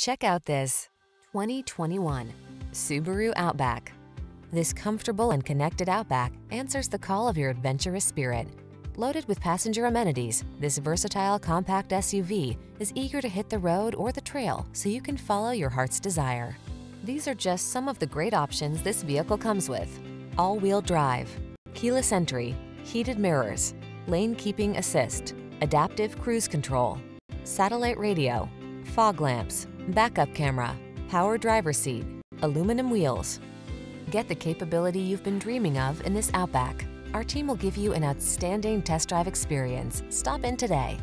Check out this 2021 Subaru Outback. This comfortable and connected Outback answers the call of your adventurous spirit. Loaded with passenger amenities, this versatile compact SUV is eager to hit the road or the trail so you can follow your heart's desire. These are just some of the great options this vehicle comes with. All-wheel drive, keyless entry, heated mirrors, lane keeping assist, adaptive cruise control, satellite radio, fog lamps, backup camera, power driver seat, aluminum wheels. Get the capability you've been dreaming of in this Outback. Our team will give you an outstanding test drive experience. Stop in today.